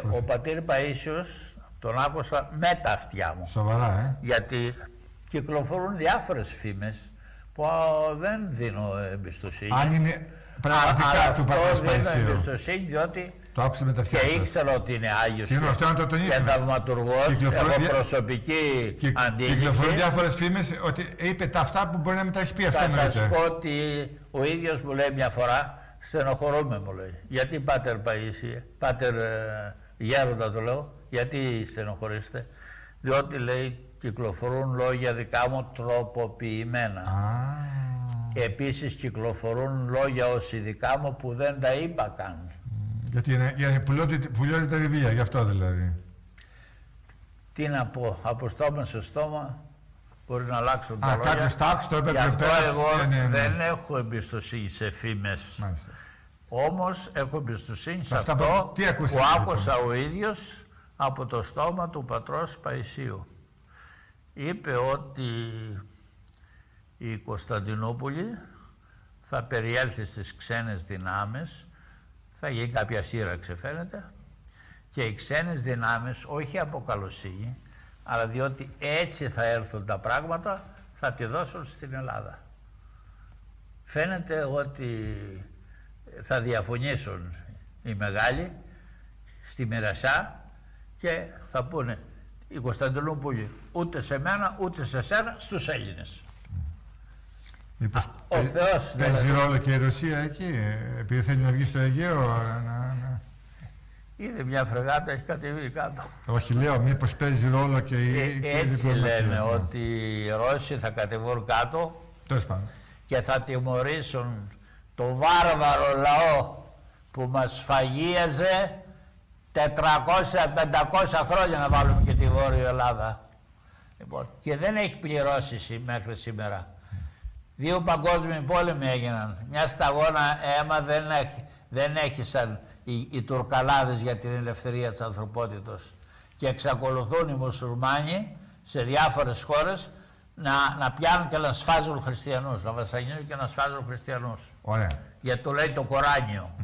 Και ο πατήρ Παΐσιος τον άκουσα με τα αυτιά μου. Σοβαρά, ε. Γιατί κυκλοφορούν διάφορες φήμες που δεν δίνω εμπιστοσύνη. Αν είναι πραγματικά του Πατρός Παϊσίου. Παϊσίου. δίνω εμπιστοσύνη διότι Το άκουσα με τα αυτιά και σας. ήξερα ότι είναι Άγιος Συγγνώμη, αυτό να το και τονίσουμε. θαυματουργός, Κυκλοφορούν έχω δια- προσωπική Και αντίληψη. κυκλοφορούν διάφορες φήμες ότι είπε τα αυτά που μπορεί να μην τα έχει πει αυτό Θα σας εννοείται. πω ότι ο ίδιος μου λέει μια φορά, στενοχωρούμε μου λέει. Γιατί πάτερ Παΐσιε, πάτερ ε, Γέροντα το λέω, γιατί στενοχωρήσετε. Διότι λέει κυκλοφορούν λόγια δικά μου τροποποιημένα. Α, Επίσης κυκλοφορούν λόγια ως δικά μου που δεν τα είπα καν. γιατί είναι, για, πουλιώνται, πουλιώνται τα βιβλία, γι' αυτό δηλαδή. Τι να πω, από στόμα σε στόμα μπορεί να αλλάξουν τα Α, λόγια. κάποιος τα άκουσε, το είπε Γι' πιο αυτό πέρα. εγώ Ναι, ναι, ναι. δεν έχω εμπιστοσύνη σε φήμες. Μάλιστα. Όμως έχω εμπιστοσύνη σε αυτά αυτό που- τι που ακούσατε, λοιπόν; άκουσα ο ίδιος από το στόμα του πατρός Παϊσίου. Είπε ότι η Κωνσταντινούπολη θα περιέλθει στις ξένες δυνάμεις, θα γίνει κάποια σύραξη φαίνεται, και οι ξένες δυνάμεις όχι από καλοσύνη, αλλά διότι έτσι θα έρθουν τα πράγματα, θα τη δώσουν στην Ελλάδα. Φαίνεται ότι θα διαφωνήσουν οι μεγάλοι στη Μοιρασιά και θα πούνε η Κωνσταντινούπολη ούτε σε μένα ούτε σε σένα στους Έλληνες. Μήπως ο Θεός, παίζει δηλαδή. ρόλο και η Ρωσία εκεί, ε, επειδή θέλει να βγει στο Αιγαίο. να- να- Είδε μια φρεγάτα, έχει κατεβεί κάτω. Όχι, λέω, μήπως παίζει ρόλο και η. Ε, και η έτσι διπλωματία. λένε Ναι. ότι οι Ρώσοι θα κατεβούν κάτω Τέλος πάντων. και θα τιμωρήσουν το βάρβαρο λαό που μας σφαγίαζε 400-500 χρόνια να βάλουμε και τη Βόρεια Ελλάδα. Λοιπόν, και δεν έχει πληρώσει σι- μέχρι σήμερα. Δύο παγκόσμιοι πόλεμοι έγιναν. Μια σταγόνα αίμα δεν, έχει, δεν έχησαν οι, οι Τουρκαλάδες για την ελευθερία της ανθρωπότητος. Και εξακολουθούν οι μουσουλμάνοι σε διάφορες χώρες να, να πιάνουν και να σφάζουν χριστιανούς, να βασανίζουν και να σφάζουν χριστιανούς. Ωραία. Γιατί το λέει το Κοράνιο.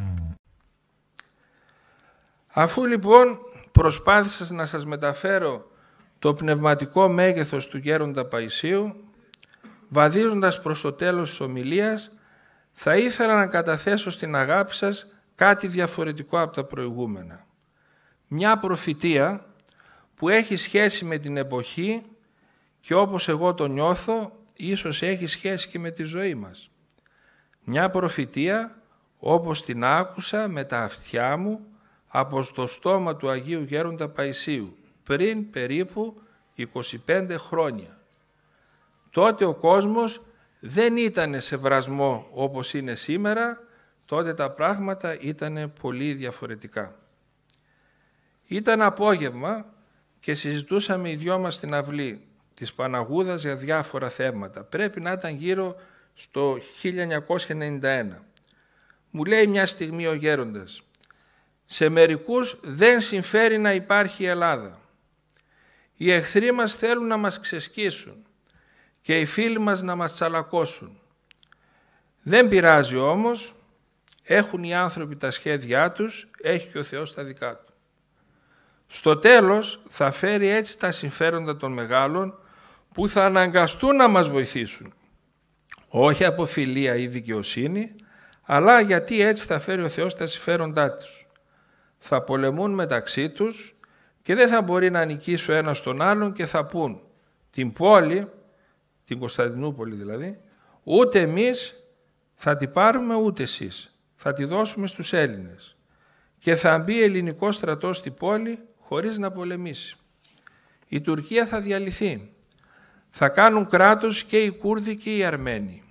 Αφού λοιπόν προσπάθησα να σας μεταφέρω το πνευματικό μέγεθος του γέροντα Παϊσίου, βαδίζοντας προς το τέλος της ομιλίας, θα ήθελα να καταθέσω στην αγάπη σας κάτι διαφορετικό από τα προηγούμενα. Μια προφητεία που έχει σχέση με την εποχή και όπως εγώ το νιώθω, ίσως έχει σχέση και με τη ζωή μας. Μια προφητεία όπως την άκουσα με τα αυτιά μου από το στόμα του Αγίου Γέροντα Παϊσίου πριν περίπου 25 χρόνια. Τότε ο κόσμος δεν ήταν σε βρασμό όπως είναι σήμερα, τότε τα πράγματα ήταν πολύ διαφορετικά. Ήταν απόγευμα και συζητούσαμε οι δυο μας στην αυλή της Παναγούδας για διάφορα θέματα. Πρέπει να ήταν γύρω στο 1991. Μου λέει μια στιγμή ο γέροντας, σε μερικούς δεν συμφέρει να υπάρχει η Ελλάδα. Οι εχθροί μας θέλουν να μας ξεσκίσουν και οι φίλοι μας να μας τσαλακώσουν. Δεν πειράζει όμως, έχουν οι άνθρωποι τα σχέδιά τους, έχει και ο Θεός τα δικά του. Στο τέλος θα φέρει έτσι τα συμφέροντα των μεγάλων που θα αναγκαστούν να μας βοηθήσουν. Όχι από φιλία ή δικαιοσύνη, αλλά γιατί έτσι θα φέρει ο Θεός τα συμφέροντά τους. Θα πολεμούν μεταξύ τους και δεν θα μπορεί να νικήσει ο ένας τον άλλον και θα πούν την πόλη, την Κωνσταντινούπολη δηλαδή, ούτε εμείς θα την πάρουμε ούτε εσείς. Θα τη δώσουμε στους Έλληνες. Και θα μπει ελληνικό στρατός στην πόλη χωρίς να πολεμήσει. Η Τουρκία θα διαλυθεί. Θα κάνουν κράτος και οι Κούρδοι και οι Αρμένοι.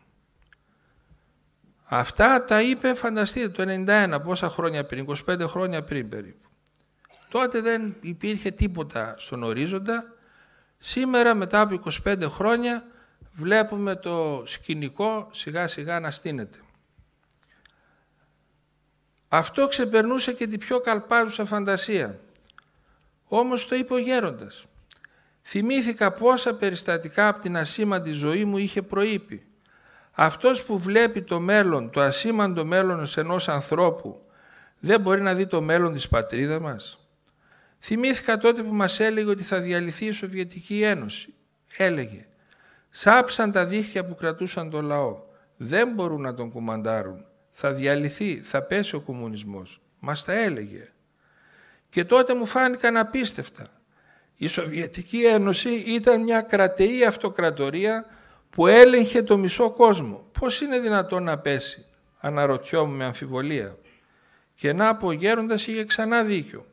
Αυτά τα είπε, φανταστείτε, το 91, πόσα χρόνια πριν, 25 χρόνια πριν περίπου. Τότε δεν υπήρχε τίποτα στον ορίζοντα. Σήμερα, μετά από 25 χρόνια, βλέπουμε το σκηνικό σιγά σιγά να στείνεται. Αυτό ξεπερνούσε και την πιο καλπάζουσα φαντασία. Όμως το είπε ο γέροντας. Θυμήθηκα πόσα περιστατικά από την ασήμαντη ζωή μου είχε προείπει. Αυτός που βλέπει το μέλλον, το ασήμαντο μέλλον σε ενός ανθρώπου, δεν μπορεί να δει το μέλλον της πατρίδας μας. Θυμήθηκα τότε που μας έλεγε ότι θα διαλυθεί η Σοβιετική Ένωση. Έλεγε, σάψαν τα δίχτυα που κρατούσαν τον λαό. Δεν μπορούν να τον κουμαντάρουν. Θα διαλυθεί, θα πέσει ο κομμουνισμός. Μας τα έλεγε. Και τότε μου φάνηκαν απίστευτα. Η Σοβιετική Ένωση ήταν μια κρατεή αυτοκρατορία που έλεγχε το μισό κόσμο. Πώς είναι δυνατόν να πέσει, αναρωτιόμουν με αμφιβολία. Και να που ο γέροντας είχε ξανά δίκιο.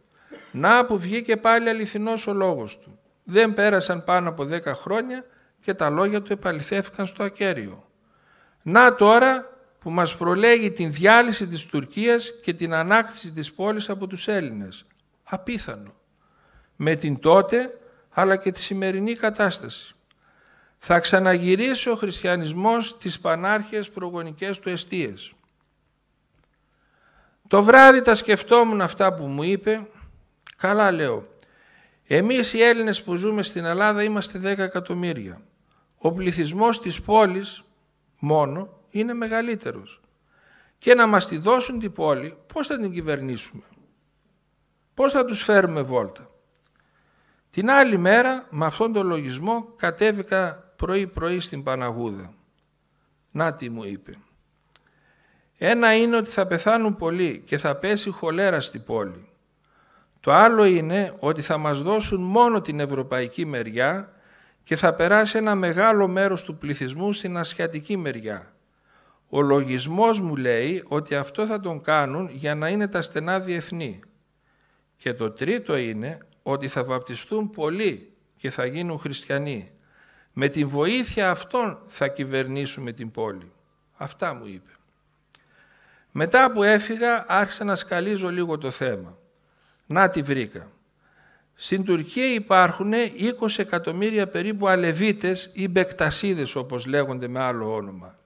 Να που βγήκε πάλι αληθινός ο λόγος του. Δεν πέρασαν πάνω από δέκα χρόνια και τα λόγια του επαληθεύκαν στο ακέραιο. Να τώρα που μας προλέγει την διάλυση της Τουρκίας και την ανάκτηση της πόλης από τους Έλληνες. Απίθανο. Με την τότε αλλά και τη σημερινή κατάσταση. Θα ξαναγυρίσει ο χριστιανισμός τις πανάρχες προγονικές του εστίες. Το βράδυ τα σκεφτόμουν αυτά που μου είπε. Καλά λέω. Εμείς οι Έλληνες που ζούμε στην Ελλάδα είμαστε 10 εκατομμύρια. Ο πληθυσμός της πόλης μόνο είναι μεγαλύτερος. Και να μας τη δώσουν την πόλη, πώς θα την κυβερνήσουμε; Πώς θα τους φέρουμε βόλτα; Την άλλη μέρα, με αυτόν τον λογισμό, κατέβηκα πρωί-πρωί στην Παναγούδα. Να τι μου είπε. Ένα είναι ότι θα πεθάνουν πολλοί και θα πέσει χολέρα στην πόλη. Το άλλο είναι ότι θα μας δώσουν μόνο την ευρωπαϊκή μεριά και θα περάσει ένα μεγάλο μέρος του πληθυσμού στην ασιατική μεριά. Ο λογισμός μου λέει ότι αυτό θα τον κάνουν για να είναι τα στενά διεθνή. Και το τρίτο είναι ότι θα βαπτιστούν πολλοί και θα γίνουν χριστιανοί. Με την βοήθεια αυτών θα κυβερνήσουμε την πόλη. Αυτά μου είπε. Μετά που έφυγα άρχισα να σκαλίζω λίγο το θέμα. Να τη βρήκα. Στην Τουρκία υπάρχουν 20 εκατομμύρια περίπου αλεβίτες ή μπεκτασίδες όπως λέγονται με άλλο όνομα.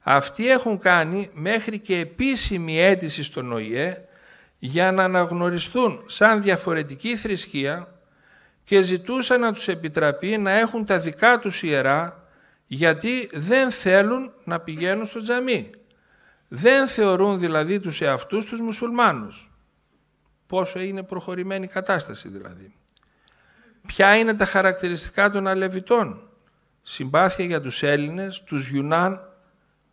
Αυτοί έχουν κάνει μέχρι και επίσημη αίτηση στον ΟΗΕ για να αναγνωριστούν σαν διαφορετική θρησκεία και ζητούσαν να τους επιτραπεί να έχουν τα δικά τους ιερά γιατί δεν θέλουν να πηγαίνουν στο τζαμί. Δεν θεωρούν δηλαδή τους εαυτούς τους μουσουλμάνους. Πόσο είναι προχωρημένη κατάσταση δηλαδή. Ποια είναι τα χαρακτηριστικά των Αλεβιτών; Συμπάθεια για τους Έλληνες, τους Γιουνάν,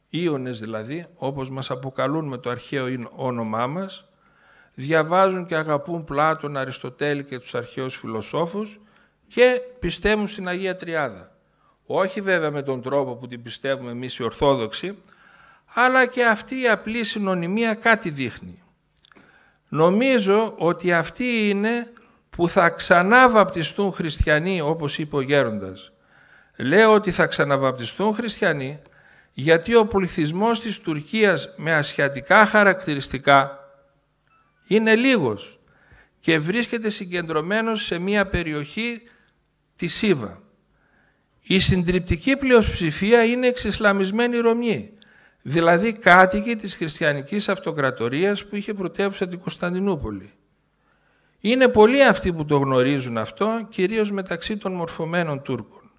Ήωνες δηλαδή, όπως μας αποκαλούν με το αρχαίο όνομά μας, διαβάζουν και αγαπούν Πλάτων, Αριστοτέλη και τους αρχαίους φιλοσόφους και πιστεύουν στην Αγία Τριάδα. Όχι βέβαια με τον τρόπο που την πιστεύουμε εμείς οι Ορθόδοξοι, αλλά και αυτή η απλή συνωνυμία κάτι δείχνει. Νομίζω ότι αυτοί είναι που θα ξαναβαπτιστούν χριστιανοί όπως είπε ο Γέροντας. Λέω ότι θα ξαναβαπτιστούν χριστιανοί γιατί ο πληθυσμός της Τουρκίας με ασιατικά χαρακτηριστικά είναι λίγος και βρίσκεται συγκεντρωμένος σε μία περιοχή τη Σίβα. Η συντριπτική πλειοψηφία είναι εξισλαμισμένη Ρωμιοί, δηλαδή κάτοικοι της χριστιανικής αυτοκρατορίας που είχε πρωτεύουσα την Κωνσταντινούπολη. Είναι πολλοί αυτοί που το γνωρίζουν αυτό, κυρίως μεταξύ των μορφωμένων Τούρκων.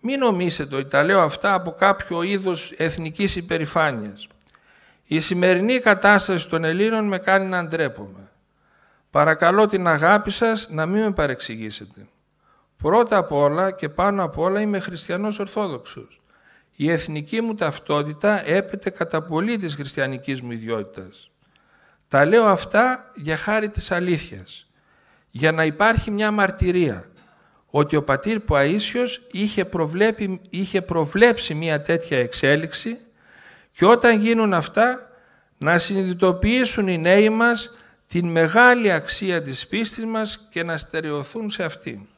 Μην νομίσετε ότι τα λέω αυτά από κάποιο είδος εθνικής υπερηφάνειας. Η σημερινή κατάσταση των Ελλήνων με κάνει να ντρέπομαι. Παρακαλώ την αγάπη σας να μην με παρεξηγήσετε. Πρώτα απ' όλα και πάνω απ' όλα είμαι χριστιανός Ορθόδοξος. Η εθνική μου ταυτότητα έπεται κατά πολύ της χριστιανικής μου ιδιότητας. Τα λέω αυτά για χάρη της αλήθειας. Για να υπάρχει μια μαρτυρία ότι ο πατήρ Παΐσιος είχε, είχε προβλέψει μια τέτοια εξέλιξη και όταν γίνουν αυτά να συνειδητοποιήσουν οι νέοι μας την μεγάλη αξία της πίστης μας και να στερεωθούν σε αυτή.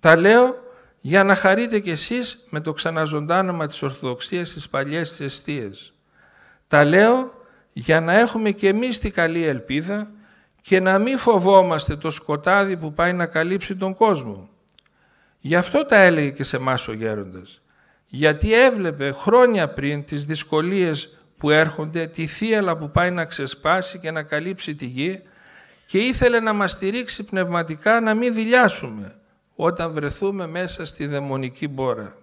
Τα λέω για να χαρείτε κι εσείς με το ξαναζωντάνωμα της Ορθοδοξίας στις παλιές της αιστείες. Τα λέω για να έχουμε κι εμείς τη καλή ελπίδα και να μην φοβόμαστε το σκοτάδι που πάει να καλύψει τον κόσμο. Γι' αυτό τα έλεγε και σε εμάς ο Γέροντας γιατί έβλεπε χρόνια πριν τις δυσκολίες που έρχονται, τη θύελα που πάει να ξεσπάσει και να καλύψει τη γη και ήθελε να μας στηρίξει πνευματικά να μην δηλιάσουμε όταν βρεθούμε μέσα στη δαιμονική μπόρα.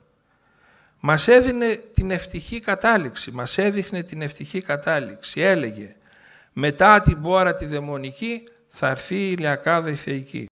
Μας έδινε την ευτυχή κατάληξη, μας έδειχνε την ευτυχή κατάληξη. Έλεγε, μετά την μπόρα τη δαιμονική θα έρθει η Ηλιακάδα η θεϊκή.